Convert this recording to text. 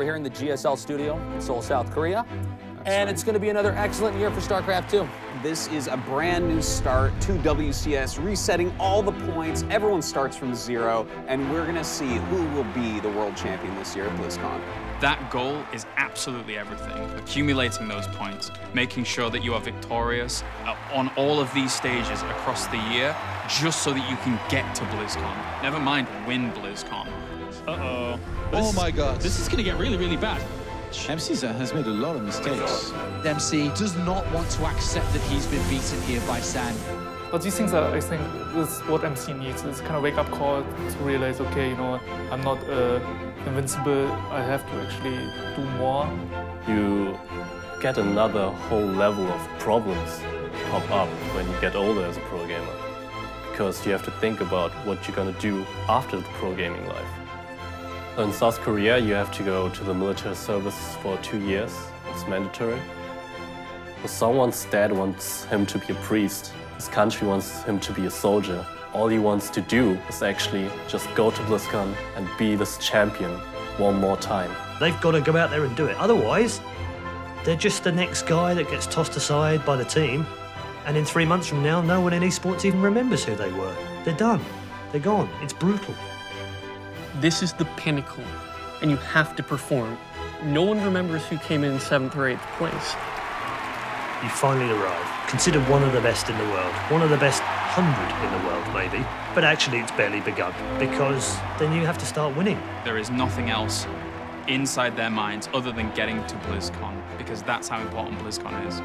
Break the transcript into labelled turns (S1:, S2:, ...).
S1: in the GSL studio in Seoul, South Korea. and it's going to be another excellent year for StarCraft 2.
S2: This is a brand new start to WCS, resetting all the points. Everyone starts from zero, and we're going to see who will be the world champion this year at BlizzCon.
S3: That goal is absolutely everything. Accumulating those points, making sure that you are victorious uh, on all of these stages across the year, just so that you can get to BlizzCon. Never mind win BlizzCon.
S4: Uh-oh.
S5: Oh my god.
S4: This is going to get really, really bad.
S5: MC has made a lot of mistakes.
S6: MC does not want to accept that he's been beaten here by San.
S7: But these things are, I think, is what MC needs. It's kind of wake up call to realize, okay, you know, I'm not uh, invincible. I have to actually do more.
S8: You get another whole level of problems pop up when you get older as a pro gamer. Because you have to think about what you're gonna do after the pro gaming life. In South Korea, you have to go to the military service for two years. It's mandatory. Someone's dad wants him to be a priest. His country wants him to be a soldier. All he wants to do is actually just go to BlizzCon and be this champion one more time.
S9: They've got to go out there and do it. Otherwise, they're just the next guy that gets tossed aside by the team. And in three months from now, no one in esports even remembers who they were. They're done. They're gone. It's brutal.
S10: This is the pinnacle, and you have to perform. No one remembers who came in seventh or eighth place.
S9: You finally arrive. Considered one of the best in the world, one of the best hundred in the world, maybe. But actually, it's barely begun because then you have to start winning.
S3: There is nothing else inside their minds other than getting to BlizzCon because that's how important BlizzCon is.